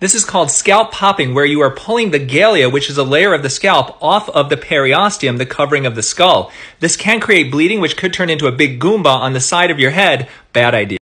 This is called scalp popping, where you are pulling the galea, which is a layer of the scalp, off of the periosteum, the covering of the skull. This can create bleeding, which could turn into a big goomba on the side of your head. Bad idea.